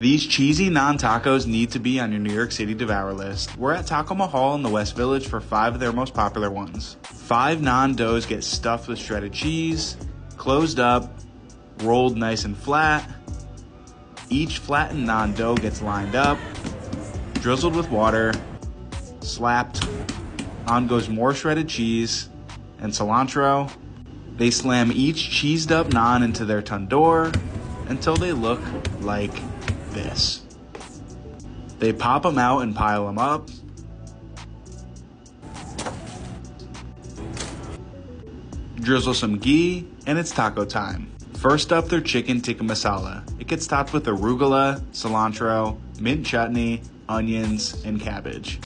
These cheesy naan tacos need to be on your New York City Devour list. We're at Taco Mahal in the West Village for five of their most popular ones. Five naan doughs get stuffed with shredded cheese, closed up, rolled nice and flat. Each flattened naan dough gets lined up, drizzled with water, slapped. On goes more shredded cheese and cilantro. They slam each cheesed up naan into their tandoor until they look like this. They pop them out and pile them up. Drizzle some ghee, and it's taco time. First up, their chicken tikka masala. It gets topped with arugula, cilantro, mint chutney, onions, and cabbage.